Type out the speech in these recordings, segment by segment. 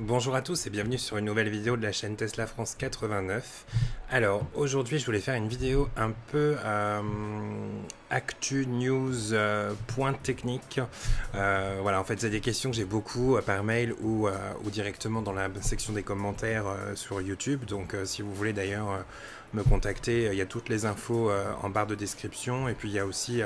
Bonjour à tous et bienvenue sur une nouvelle vidéo de la chaîne Tesla France 89. Alors aujourd'hui je voulais faire une vidéo un peu euh, actu, news, euh, point technique. Euh, voilà en fait c'est des questions que j'ai beaucoup par mail ou, ou, directement dans la section des commentaires sur YouTube. Donc si vous voulez d'ailleurs me contacter, il y a toutes les infos en barre de description et puis il y a aussi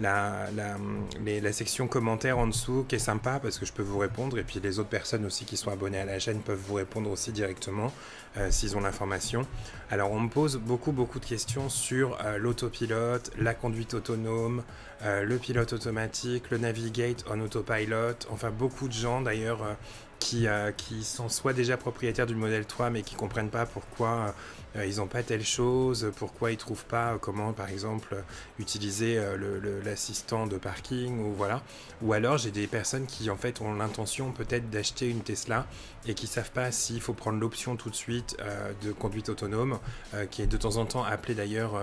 la, section commentaires en dessous qui est sympa parce que je peux vous répondre. Et puis les autres personnes aussi qui sont abonnées à la chaîne peuvent vous répondre aussi directement euh, s'ils ont l'information. Alors on me pose beaucoup beaucoup de questions sur euh, l'autopilote, la conduite autonome, euh, le pilote automatique, le navigate en autopilot, enfin beaucoup de gens d'ailleurs qui, qui sont soit déjà propriétaires du modèle 3 mais qui comprennent pas pourquoi ils n'ont pas telle chose, pourquoi ils trouvent pas comment par exemple utiliser l'assistant de parking ou voilà. Ou alors j'ai des personnes qui en fait ont l'intention peut-être d'acheter une Tesla et qui savent pas s'il faut prendre l'option tout de suite euh, de conduite autonome, qui est de temps en temps appelée d'ailleurs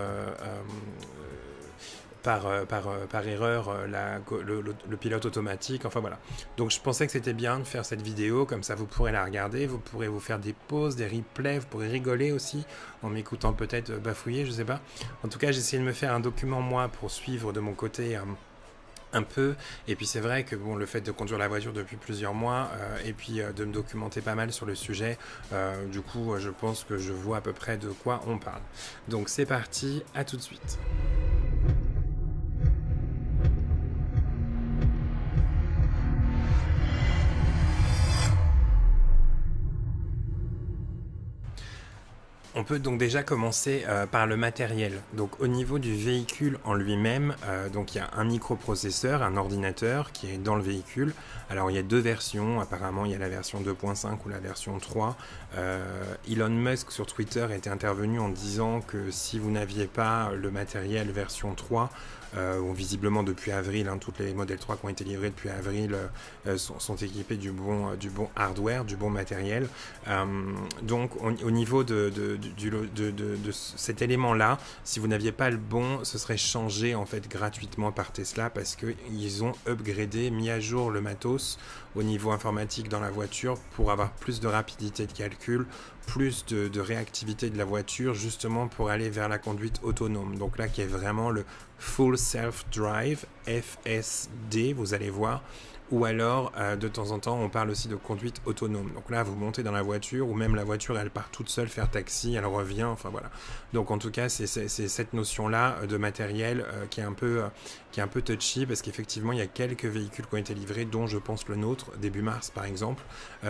par, euh, par, euh, par erreur euh, la, le, pilote automatique. Enfin voilà. Donc je pensais que c'était bien de faire cette vidéo, comme ça vous pourrez la regarder, vous pourrez vous faire des pauses, des replays, vous pourrez rigoler aussi en m'écoutant peut-être bafouiller, je sais pas. En tout cas, j'ai essayé de me faire un document moi pour suivre de mon côté. Peu. Et puis c'est vrai que bon, le fait de conduire la voiture depuis plusieurs mois et puis de me documenter pas mal sur le sujet, du coup je pense que je vois à peu près de quoi on parle. Donc c'est parti, à tout de suite. On peut donc déjà commencer euh, par le matériel. Donc au niveau du véhicule en lui-même, euh, donc il y a un microprocesseur, un ordinateur qui est dans le véhicule. Alors il y a deux versions, apparemment il y a la version 2.5 ou la version 3. Euh, Elon Musk sur Twitter était intervenu en disant que si vous n'aviez pas le matériel version 3, euh, visiblement depuis avril, hein, toutes les modèles 3 qui ont été livrés depuis avril euh, sont, équipés du bon, hardware, du bon matériel. Euh, donc au, niveau de, cet élément-là, si vous n'aviez pas le bon, ce serait changé en fait gratuitement par Tesla parce qu'ils ont upgradé, mis à jour le matos au niveau informatique dans la voiture pour avoir plus de rapidité de calcul, plus de, de réactivité de la voiture justement pour aller vers la conduite autonome. Donc là qui est vraiment le Full Self Drive, FSD, vous allez voir. Ou alors, euh, de temps en temps, on parle aussi de conduite autonome. Donc là, vous montez dans la voiture, ou même la voiture, elle part toute seule faire taxi, elle revient, enfin voilà. Donc en tout cas, c'est cette notion-là euh, de matériel euh, qui, est un peu, qui est un peu touchy, parce qu'effectivement, il y a quelques véhicules qui ont été livrés, dont je pense le nôtre, début mars par exemple,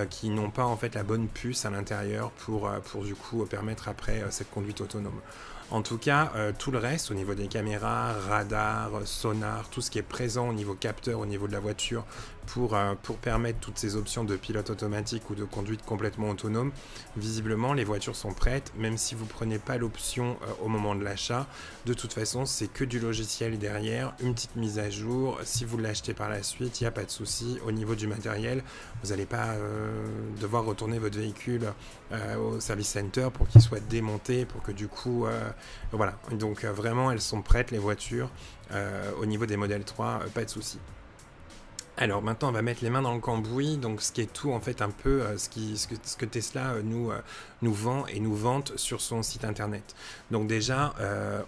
qui n'ont pas en fait la bonne puce à l'intérieur pour, pour du coup permettre après cette conduite autonome. En tout cas, euh, tout le reste, au niveau des caméras, radars, sonar, tout ce qui est présent au niveau capteur, au niveau de la voiture, pour, euh, permettre toutes ces options de pilote automatique ou de conduite complètement autonome, visiblement, les voitures sont prêtes, même si vous ne prenez pas l'option euh, au moment de l'achat. De toute façon, c'est que du logiciel derrière, une petite mise à jour. Si vous l'achetez par la suite, il n'y a pas de souci. Au niveau du matériel, vous n'allez pas devoir retourner votre véhicule au service center pour qu'il soit démonté, pour que du coup voilà, donc euh, vraiment elles sont prêtes les voitures. Euh, au niveau des modèles 3, euh, pas de souci. Alors maintenant on va mettre les mains dans le cambouis, donc ce qui est tout en fait un peu ce, qui, ce, que, Tesla nous, nous vend et nous vante sur son site internet. Donc déjà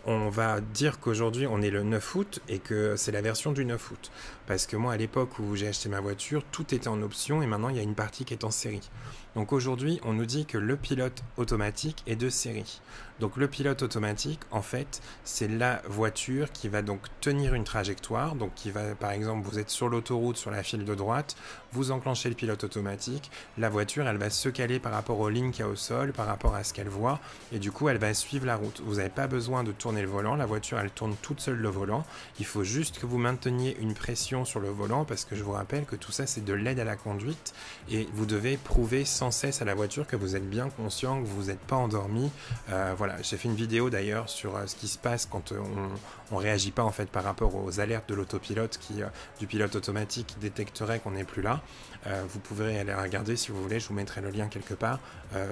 on va dire qu'aujourd'hui on est le 9 août et que c'est la version du 9 août. Parce que moi à l'époque où j'ai acheté ma voiture, tout était en option et maintenant il y a une partie qui est en série. Donc aujourd'hui, on nous dit que le pilote automatique est de série. Donc le pilote automatique, en fait, c'est la voiture qui va donc tenir une trajectoire. Donc qui va, par exemple, vous êtes sur l'autoroute, sur la file de droite, vous enclenchez le pilote automatique, la voiture, elle va se caler par rapport aux lignes qu'il y a au sol, par rapport à ce qu'elle voit, et du coup, elle va suivre la route. Vous n'avez pas besoin de tourner le volant, la voiture, elle tourne toute seule le volant. Il faut juste que vous mainteniez une pression sur le volant, parce que je vous rappelle que tout ça, c'est de l'aide à la conduite, et vous devez prouver sans cesse à la voiture que vous êtes bien conscient, que vous n'êtes pas endormi. Euh, voilà, j'ai fait une vidéo d'ailleurs sur euh, ce qui se passe quand euh, on, on réagit pas en fait par rapport aux alertes de l'autopilote qui, du pilote automatique détecterait qu'on n'est plus là. Vous pouvez aller regarder si vous voulez, je vous mettrai le lien quelque part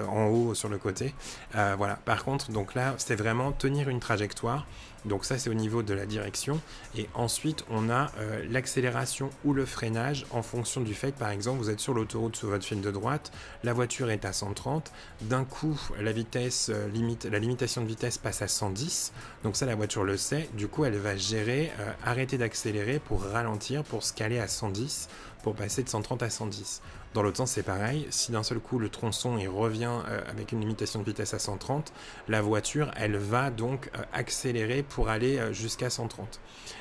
en haut sur le côté. Voilà. Par contre, donc là, c'est vraiment tenir une trajectoire. Donc ça, c'est au niveau de la direction. Et ensuite, on a l'accélération ou le freinage en fonction du fait, par exemple, vous êtes sur l'autoroute sur votre fil de droite, la voiture est à 130, d'un coup, la vitesse limite, la limitation de vitesse passe à 110. Donc ça, la voiture le sait. Du coup, elle va gérer, arrêter d'accélérer pour ralentir, pour se caler à 110 pour passer de 130 à 110. Dans l'autre sens, c'est pareil. Si d'un seul coup le tronçon il revient euh, avec une limitation de vitesse à 130, la voiture, elle va donc euh, accélérer pour aller euh, jusqu'à 130.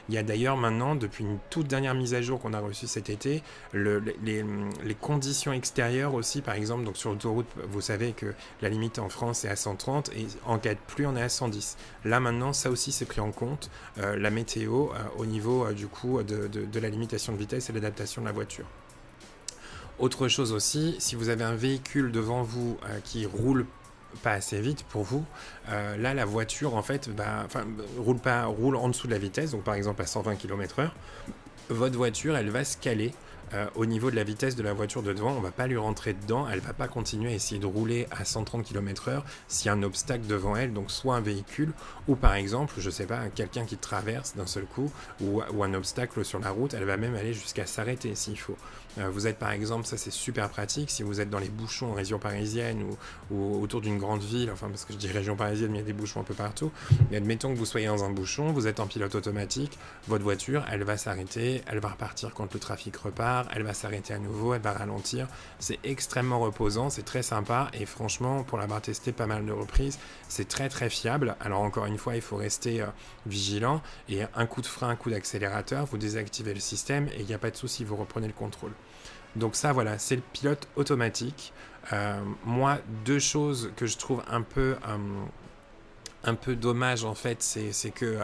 Il y a d'ailleurs maintenant, depuis une toute dernière mise à jour qu'on a reçue cet été, les, conditions extérieures aussi, par exemple, donc sur l'autoroute, vous savez que la limite en France est à 130 et en cas de pluie, on est à 110. Là maintenant, ça aussi c'est pris en compte, la météo au niveau du coup de la limitation de vitesse et l'adaptation de la voiture. Autre chose aussi, si vous avez un véhicule devant vous euh, qui roule pas assez vite pour vous, euh, là la voiture en fait bah, roule pas roule en dessous de la vitesse, donc par exemple à 120 km/h, votre voiture elle va se caler euh, au niveau de la vitesse de la voiture de devant, on va pas lui rentrer dedans, elle va pas continuer à essayer de rouler à 130 km/h s'il y a un obstacle devant elle, donc soit un véhicule ou par exemple, je sais pas, quelqu'un qui traverse d'un seul coup ou, un obstacle sur la route, elle va même aller jusqu'à s'arrêter s'il faut. Euh, vous êtes par exemple, ça c'est super pratique, si vous êtes dans les bouchons en région parisienne ou, autour d'une grande ville, enfin parce que je dis région parisienne, mais il y a des bouchons un peu partout, mais admettons que vous soyez dans un bouchon, vous êtes en pilote automatique, votre voiture, elle va s'arrêter, elle va repartir quand le trafic repart, elle va s'arrêter à nouveau, elle va ralentir. C'est extrêmement reposant, c'est très sympa et franchement, pour l'avoir testé pas mal de reprises, c'est très très fiable. Alors encore une fois, il faut rester euh, vigilant et un coup de frein, un coup d'accélérateur, vous désactivez le système et il n'y a pas de souci, vous reprenez le contrôle. Donc ça, voilà, c'est le pilote automatique. Euh, moi, deux choses que je trouve un peu... Euh, un peu dommage en fait, c'est que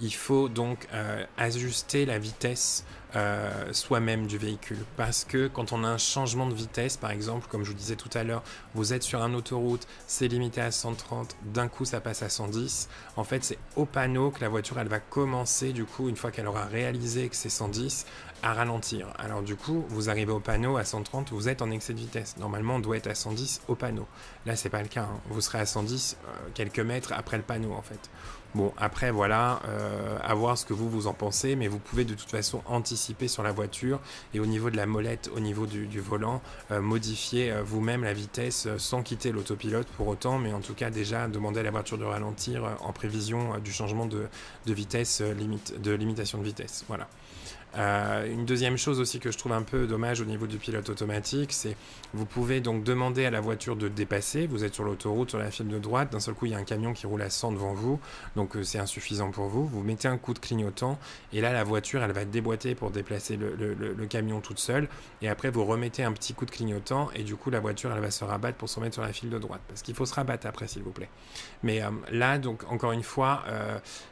il faut donc ajuster la vitesse euh, soi-même du véhicule. Parce que quand on a un changement de vitesse, par exemple, comme je vous disais tout à l'heure, vous êtes sur un autoroute, c'est limité à 130, d'un coup ça passe à 110. En fait, c'est au panneau que la voiture elle va commencer, du coup, une fois qu'elle aura réalisé que c'est 110, à ralentir. Alors du coup, vous arrivez au panneau à 130, vous êtes en excès de vitesse. Normalement, on doit être à 110 au panneau. Là, c'est pas le cas. Hein. Vous serez à 110 euh, quelques mètres après le panneau, en fait. Bon, après, voilà, euh, à voir ce que vous vous en pensez, mais vous pouvez de toute façon anticiper sur la voiture et au niveau de la molette, au niveau du, volant, euh, modifier vous-même la vitesse sans quitter l'autopilote pour autant, mais en tout cas déjà demander à la voiture de ralentir en prévision du changement de, vitesse, de limitation de vitesse. Voilà. Euh, une deuxième chose aussi que je trouve un peu dommage au niveau du pilote automatique, c'est vous pouvez donc demander à la voiture de dépasser. Vous êtes sur l'autoroute, sur la file de droite, d'un seul coup il y a un camion qui roule à 100 devant vous, donc euh, c'est insuffisant pour vous. Vous mettez un coup de clignotant et là la voiture elle va déboîter pour déplacer le, camion toute seule. Et après vous remettez un petit coup de clignotant et du coup la voiture elle va se rabattre pour se remettre sur la file de droite parce qu'il faut se rabattre après s'il vous plaît. Mais euh, là donc encore une fois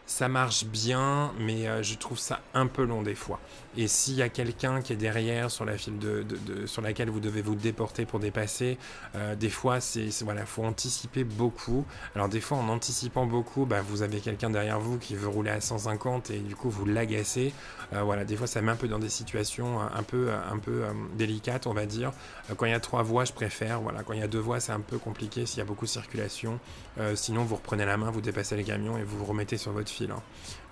ça marche bien, mais je trouve ça un peu long des fois. Et s'il y a quelqu'un qui est derrière sur la file de, sur laquelle vous devez vous déporter pour dépasser, euh, des fois, c'est voilà, faut anticiper beaucoup. Alors des fois, en anticipant beaucoup, bah, vous avez quelqu'un derrière vous qui veut rouler à 150 et du coup vous l'agacez. Euh, voilà, des fois, ça met un peu dans des situations un peu, un peu euh, délicates, on va dire. quand il y a trois voies, je préfère. Voilà, quand il y a deux voies, c'est un peu compliqué s'il y a beaucoup de circulation. sinon, vous reprenez la main, vous dépassez le camion et vous vous remettez sur votre Hein.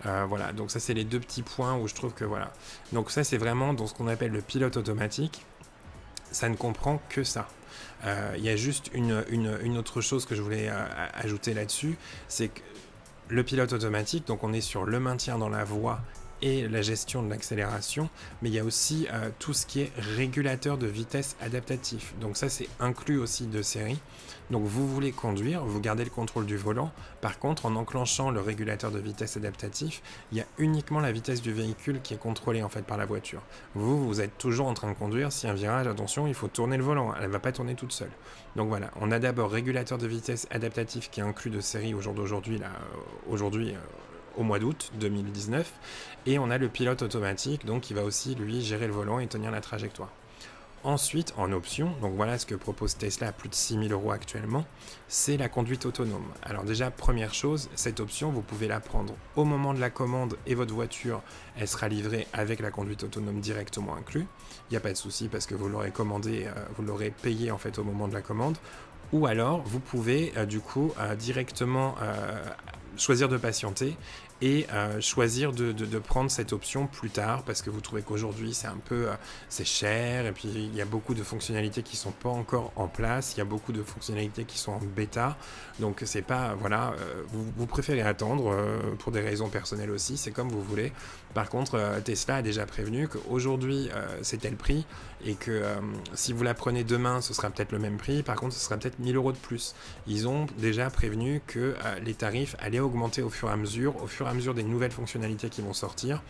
Euh, voilà, donc ça c'est les deux petits points où je trouve que voilà. Donc ça c'est vraiment dans ce qu'on appelle le pilote automatique. Ça ne comprend que ça. Euh, il y a juste une, une, autre chose que je voulais euh, ajouter là-dessus, c'est que le pilote automatique, donc on est sur le maintien dans la voie et la gestion de l'accélération, mais il y a aussi tout ce qui est régulateur de vitesse adaptatif. Donc ça c'est inclus aussi de série. Donc vous voulez conduire, vous gardez le contrôle du volant. Par contre, en enclenchant le régulateur de vitesse adaptatif, il y a uniquement la vitesse du véhicule qui est contrôlée en fait par la voiture. Vous, vous êtes toujours en train de conduire. Si un virage, attention, il faut tourner le volant. Elle ne va pas tourner toute seule. Donc voilà, on a d'abord régulateur de vitesse adaptatif qui est inclus de série au jour d'aujourd'hui, là, euh, aujourd'hui. Euh, au mois d'août 2019 et on a le pilote automatique donc qui va aussi lui gérer le volant et tenir la trajectoire. Ensuite, en option, donc voilà ce que propose Tesla à plus de 6000 euros actuellement, c'est la conduite autonome. Alors déjà, première chose, cette option, vous pouvez la prendre au moment de la commande et votre voiture, elle sera livrée avec la conduite autonome directement inclus. Il n'y a pas de souci parce que vous l'aurez commandé, euh, vous l'aurez payé en fait au moment de la commande. Ou alors, vous pouvez euh, du coup euh, directement choisir de patienter et euh, choisir de, prendre cette option plus tard parce que vous trouvez qu'aujourd'hui c'est un peu euh, c'est cher et puis il y a beaucoup de fonctionnalités qui sont pas encore en place il y a beaucoup de fonctionnalités qui sont en bêta. Donc c'est pas voilà euh, vous, préférez attendre pour des raisons personnelles aussi c'est comme vous voulez. Par contre Tesla a déjà prévenu qu'aujourd'hui c'est tel prix et que si vous la prenez demain ce sera peut-être le même prix. Par contre ce sera peut-être 1000 euros de plus. Ils ont déjà prévenu que les tarifs allaient augmenter au fur et à mesure au fur à mesure des nouvelles fonctionnalités qui vont sortir.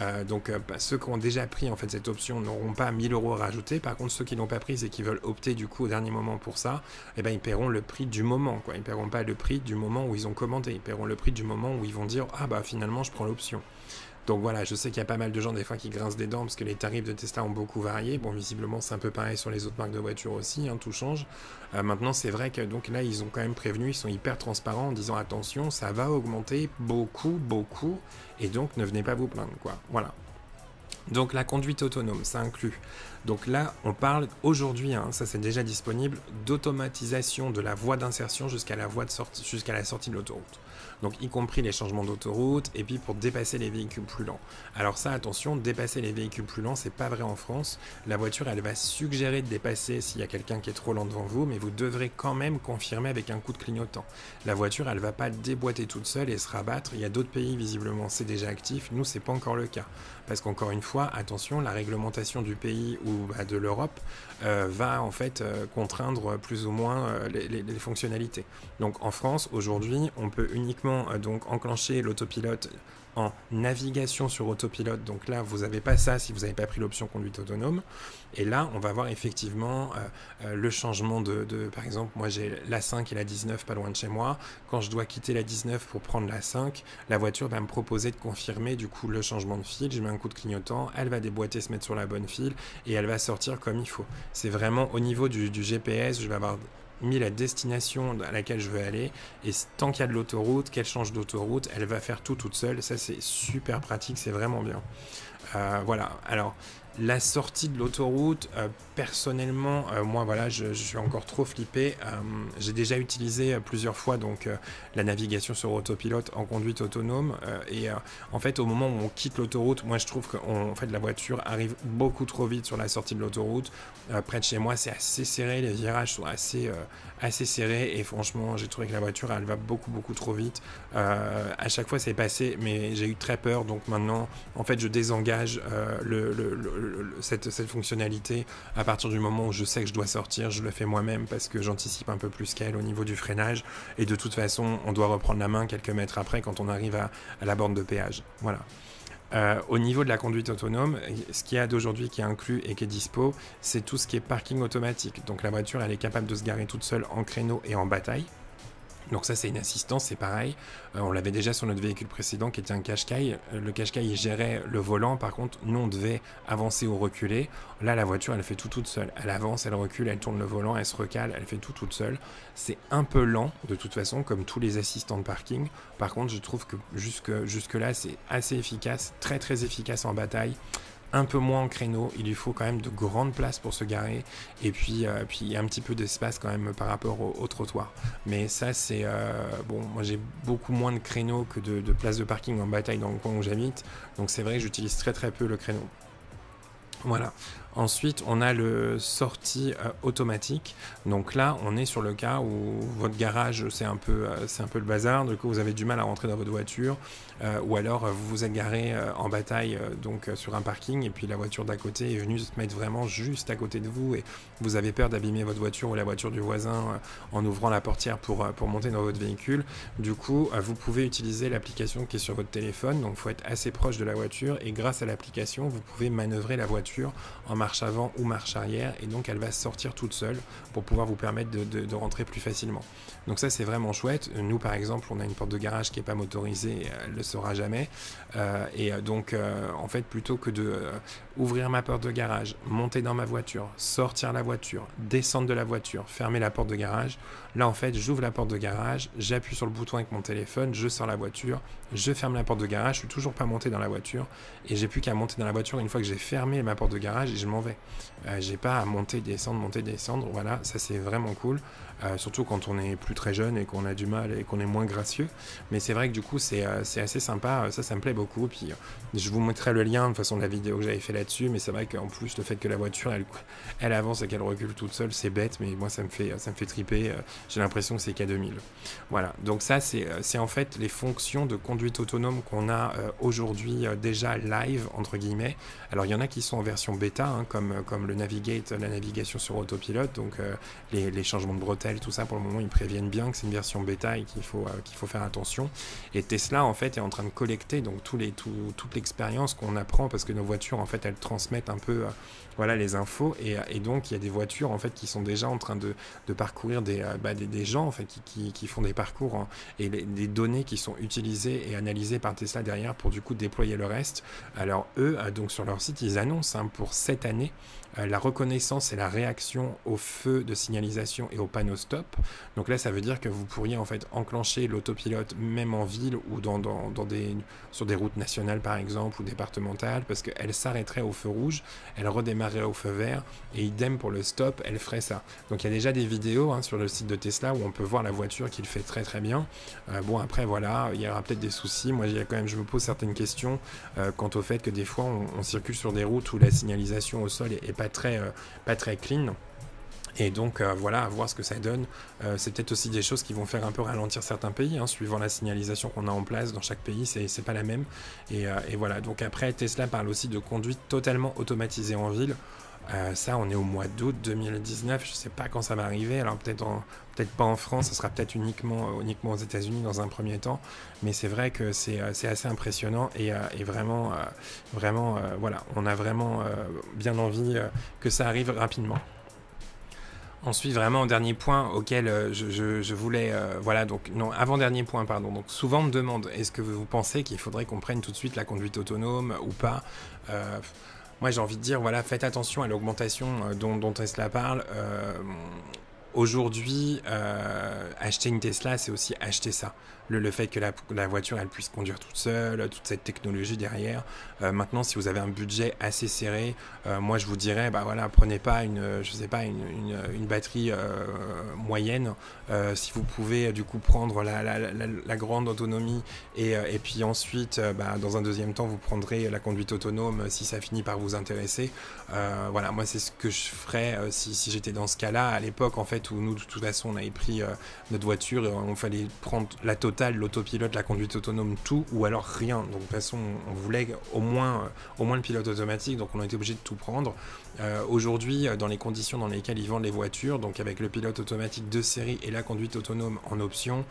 Euh, donc euh, bah, ceux qui ont déjà pris en fait cette option n'auront pas 1000 euros à rajouter. Par contre ceux qui n'ont pas pris et qui veulent opter du coup au dernier moment pour ça, eh ben, ils paieront le prix du moment. Quoi. Ils paieront pas le prix du moment où ils ont commandé. Ils paieront le prix du moment où ils vont dire ah bah finalement je prends l'option. Donc voilà, je sais qu'il y a pas mal de gens des fois qui grincent des dents parce que les tarifs de Tesla ont beaucoup varié. Bon, visiblement, c'est un peu pareil sur les autres marques de voitures aussi, hein, tout change. Euh, maintenant, c'est vrai que donc là, ils ont quand même prévenu, ils sont hyper transparents en disant attention, ça va augmenter beaucoup, beaucoup, et donc ne venez pas vous plaindre, quoi. Voilà. Donc la conduite autonome, ça inclut. Donc là, on parle aujourd'hui, hein, ça c'est déjà disponible, d'automatisation de la voie d'insertion jusqu'à la voie de sortie, jusqu'à la sortie de l'autoroute donc y compris les changements d'autoroute, et puis pour dépasser les véhicules plus lents. Alors ça, attention, dépasser les véhicules plus lents, c'est pas vrai en France. La voiture, elle va suggérer de dépasser s'il y a quelqu'un qui est trop lent devant vous, mais vous devrez quand même confirmer avec un coup de clignotant. La voiture, elle va pas déboîter toute seule et se rabattre. Il y a d'autres pays, visiblement, c'est déjà actif. Nous, c'est pas encore le cas. Parce qu'encore une fois, attention, la réglementation du pays ou bah, de l'Europe euh, va en fait euh, contraindre plus ou moins euh, les, les, fonctionnalités. Donc en France, aujourd'hui, on peut uniquement donc enclencher l'autopilote en navigation sur autopilote. Donc là, vous n'avez pas ça si vous n'avez pas pris l'option conduite autonome. Et là, on va voir effectivement euh, euh, le changement de, par exemple, moi j'ai la 5 et la 19 pas loin de chez moi. Quand je dois quitter la 19 pour prendre la 5, la voiture va me proposer de confirmer du coup le changement de fil. Je mets un coup de clignotant, elle va déboîter, se mettre sur la bonne file et elle va sortir comme il faut. C'est vraiment au niveau du, du GPS, je vais avoir mis la destination à laquelle je veux aller. Et tant qu'il y a de l'autoroute, qu'elle change d'autoroute, elle va faire tout toute seule. Ça, c'est super pratique, c'est vraiment bien. Euh, voilà. Alors, la sortie de l'autoroute, euh, personnellement, euh, moi voilà, je, suis encore trop flippé. Euh, j'ai déjà utilisé plusieurs fois donc la navigation sur autopilote en conduite autonome et en fait au moment où on quitte l'autoroute, moi je trouve que en fait la voiture arrive beaucoup trop vite sur la sortie de l'autoroute. près de chez moi, c'est assez serré, les virages sont assez assez serrés et franchement, j'ai trouvé que la voiture elle va beaucoup beaucoup trop vite. à chaque fois c'est passé, mais j'ai eu très peur donc maintenant en fait je désengage le cette, fonctionnalité, à partir du moment où je sais que je dois sortir, je le fais moi-même parce que j'anticipe un peu plus qu'elle au niveau du freinage. Et de toute façon, on doit reprendre la main quelques mètres après quand on arrive à, la borne de péage. Voilà. Euh, au niveau de la conduite autonome, ce qu'il y a d'aujourd'hui qui est inclus et qui est dispo, c'est tout ce qui est parking automatique. Donc la voiture, elle est capable de se garer toute seule en créneau et en bataille. Donc ça c'est une assistance, c'est pareil. Euh, on l'avait déjà sur notre véhicule précédent qui était un Qashqai. Euh, le Qashqai gérait le volant, par contre nous on devait avancer ou reculer. Là la voiture elle fait tout toute seule. Elle avance, elle recule, elle tourne le volant, elle se recale, elle fait tout toute seule. C'est un peu lent de toute façon comme tous les assistants de parking. Par contre je trouve que jusque, jusque là c'est assez efficace, très très efficace en bataille un peu moins en créneau. Il lui faut quand même de grandes places pour se garer. Et puis, euh, puis un petit peu d'espace quand même par rapport au, trottoir. Mais ça, c'est. Euh, bon, moi j'ai beaucoup moins de créneaux que de, de places de parking en bataille dans le coin où j'habite. Donc c'est vrai que j'utilise très très peu le créneau. Voilà. Ensuite, on a le sortie euh, automatique. Donc là, on est sur le cas où votre garage, c'est un, peu, euh, un peu le bazar. Du coup, vous avez du mal à rentrer dans votre voiture. Euh, ou alors, vous vous êtes garé en bataille donc, sur un parking et puis la voiture d'à côté est venue se mettre vraiment juste à côté de vous et vous avez peur d'abîmer votre voiture ou la voiture du voisin en ouvrant la portière pour, pour monter dans votre véhicule. Du coup, vous pouvez utiliser l'application qui est sur votre téléphone. Donc, il faut être assez proche de la voiture et grâce à l'application, vous pouvez manœuvrer la voiture en marche avant ou marche arrière, et donc elle va sortir toute seule pour pouvoir vous permettre de, rentrer plus facilement. Donc ça c'est vraiment chouette. Nous par exemple, on a une porte de garage qui n'est pas motorisée, elle ne le sera jamais. Euh, et euh, donc euh, en fait, plutôt que de ouvrir ma porte de garage, monter dans ma voiture, sortir la voiture, descendre de la voiture, fermer la porte de garage, là en fait, j'ouvre la porte de garage, j'appuie sur le bouton avec mon téléphone, je sors la voiture, je ferme la porte de garage, je suis toujours pas monté dans la voiture et j'ai plus qu'à monter dans la voiture une fois que j'ai fermé ma porte de garage et je m'en vais. j'ai pas à monter, descendre, monter, descendre. Voilà, ça c'est vraiment cool. Euh, surtout quand on est plus très jeune et qu'on a du mal et qu'on est moins gracieux. Mais c'est vrai que du coup, c'est euh, assez sympa. Ça, ça me plaît beaucoup. Puis euh, je vous mettrai le lien de façon de la vidéo que j'avais fait là-dessus. Mais c'est vrai qu'en plus, le fait que la voiture, elle avance et qu'elle recule toute seule, c'est bête. Mais moi, ça me fait, ça me fait triper. J'ai l'impression que c'est K2000. Voilà. Donc ça, c'est en fait les fonctions de conduite autonome qu'on a aujourd'hui déjà live, entre guillemets. Alors, il y en a qui sont en version bêta, hein, comme, comme le Navigate, la navigation sur autopilote. Donc, les, les changements de bretelles tout ça, pour le moment, ils préviennent bien que c'est une version bêta et qu'il faut, euh, qu'il faut faire attention. Et Tesla, en fait, est en train de collecter donc tous les, tout, toute l'expérience qu'on apprend parce que nos voitures, en fait, elles transmettent un peu euh, voilà, les infos. Et, et, donc, il y a des voitures, en fait, qui sont déjà en train de, de parcourir des, euh, bah, des, des, gens, en fait, qui, qui, font des parcours et des données qui sont utilisées et analysées par Tesla derrière pour, du coup, déployer le reste. Alors, eux, donc, sur leur site, ils annoncent hein, pour cette année la reconnaissance et la réaction au feu de signalisation et stop. Donc là, ça veut dire que vous pourriez en fait enclencher l'autopilote même en ville ou dans, des, sur des routes nationales par exemple ou départementales parce qu'elle s'arrêterait au feu rouge, elle redémarrerait au feu vert et idem pour le stop, elle ferait ça. Donc il y a déjà des vidéos hein, sur le site de Tesla où on peut voir la voiture qui le fait très très bien. Euh, bon après voilà, il y aura peut-être des soucis. Moi quand même, je me pose certaines questions euh, quant au fait que des fois on, circule sur des routes où la signalisation au sol est, pas euh, pas très clean. Et donc euh, voilà, à voir ce que ça donne. Euh, c'est peut-être aussi des choses qui vont faire un peu ralentir certains pays, hein, suivant la signalisation qu'on a en place dans chaque pays, c'est pas la même. Et, euh, et, voilà, donc après Tesla parle aussi de conduite totalement automatisée en ville. ça, on est au mois d'août 2019, je sais pas quand ça va arriver, alors peut-être peut-être pas en France, ce sera peut-être uniquement, uniquement aux États-Unis dans un premier temps, mais c'est vrai que c'est assez impressionnant et, et vraiment, vraiment voilà, on a vraiment bien envie que ça arrive rapidement. Ensuite, vraiment, au dernier point auquel euh, je, voulais. Euh, voilà, donc, non, avant-dernier point, pardon. Donc, souvent, on me demande est-ce que vous pensez qu'il faudrait qu'on prenne tout de suite la conduite autonome ou pas euh, Moi, j'ai envie de dire voilà, faites attention à l'augmentation dont, dont, Tesla parle. Aujourd'hui, acheter une Tesla, c'est aussi acheter ça le, fait que la, voiture elle puisse conduire toute seule, toute cette technologie derrière. Euh, maintenant, si vous avez un budget assez serré, euh, moi je vous dirais, bah voilà, prenez pas une, batterie euh, moyenne. si vous pouvez du coup prendre la, grande autonomie et, et puis ensuite, bah, dans un deuxième temps, vous prendrez la conduite autonome si ça finit par vous intéresser. voilà, moi c'est ce que je ferais si, si j'étais dans ce cas-là. À l'époque, en fait, où nous de toute façon on avait pris notre voiture, on fallait prendre la totale l'autopilote, la conduite autonome, tout, ou alors rien. Donc de toute façon, on voulait au moins, euh, au moins le pilote automatique, donc on a été obligé de tout prendre. Euh, aujourd'hui, euh, dans les conditions dans lesquelles ils vendent les voitures, donc avec le pilote automatique de série et la conduite autonome en option,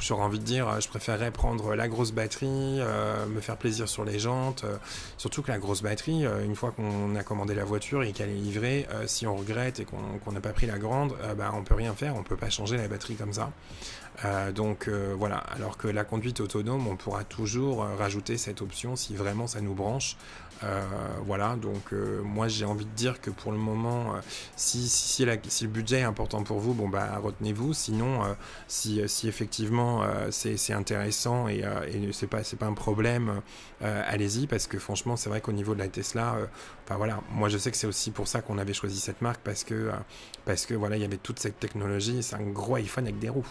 j'aurais envie de dire, je préférerais prendre la grosse batterie, me faire plaisir sur les jantes. surtout que la grosse batterie, une fois qu'on a commandé la voiture et qu'elle est livrée, si on regrette et qu'on n'a pas pris la grande, bah, on peut rien faire, on peut pas changer la batterie comme ça. Euh, donc euh, voilà, alors que la conduite autonome, on pourra toujours euh, rajouter cette option si vraiment ça nous branche. Voilà, donc moi j'ai envie de dire que pour le moment, si, si, si, le budget est important pour vous, bon bah retenez-vous. Sinon, si, si, effectivement c'est intéressant et, et c'est pas, pas un problème, allez-y parce que franchement c'est vrai qu'au niveau de la Tesla, enfin voilà, moi je sais que c'est aussi pour ça qu'on avait choisi cette marque parce que, parce que voilà, il y avait toute cette technologie, c'est un gros iPhone avec des roues.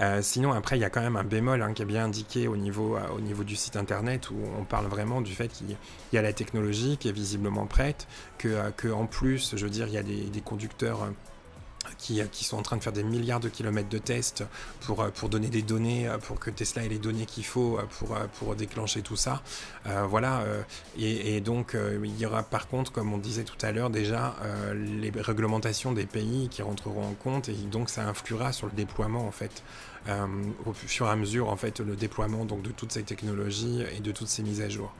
Euh, sinon, après, il y a quand même un bémol hein, qui est bien indiqué au niveau, euh, au niveau du site internet où on parle vraiment du fait qu'il y a la technologie qui est visiblement prête, que, euh, que en plus, je veux dire, il y a des, des conducteurs qui, qui, sont en train de faire des milliards de kilomètres de tests pour, pour donner des données, pour que Tesla ait les données qu'il faut pour, pour déclencher tout ça. Euh, voilà. Et, donc, il y aura par contre, comme on disait tout à l'heure, déjà les réglementations des pays qui rentreront en compte et donc ça influera sur le déploiement en fait. Euh, au fur et à mesure en fait le déploiement donc de toutes ces technologies et de toutes ces mises à jour.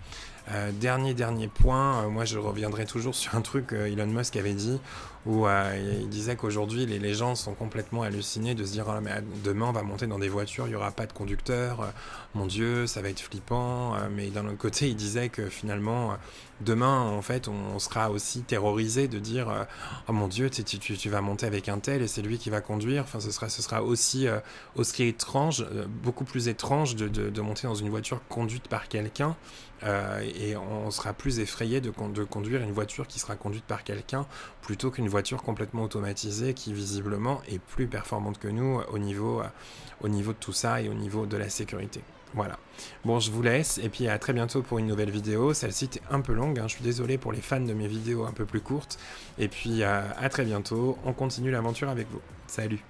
Euh, dernier, dernier point, euh, moi je reviendrai toujours sur un truc que Elon Musk avait dit, où il disait qu'aujourd'hui les, gens sont complètement hallucinés de se dire oh, mais demain on va monter dans des voitures, il n'y aura pas de conducteur, mon Dieu, ça va être flippant. mais d'un autre côté, il disait que finalement, demain en fait, on, sera aussi terrorisé de dire oh mon Dieu, tu, vas monter avec un tel et c'est lui qui va conduire. Enfin, ce sera, ce sera aussi, aussi étrange, beaucoup plus étrange de, monter dans une voiture conduite par quelqu'un euh, et on sera plus effrayé de, de, conduire une voiture qui sera conduite par quelqu'un plutôt qu'une voiture complètement automatisée qui visiblement est plus performante que nous au niveau, euh, au niveau de tout ça et au niveau de la sécurité. Voilà. Bon, je vous laisse et puis à très bientôt pour une nouvelle vidéo. Celle-ci était un peu longue, hein. je suis désolé pour les fans de mes vidéos un peu plus courtes. Et puis euh, à très bientôt, on continue l'aventure avec vous. Salut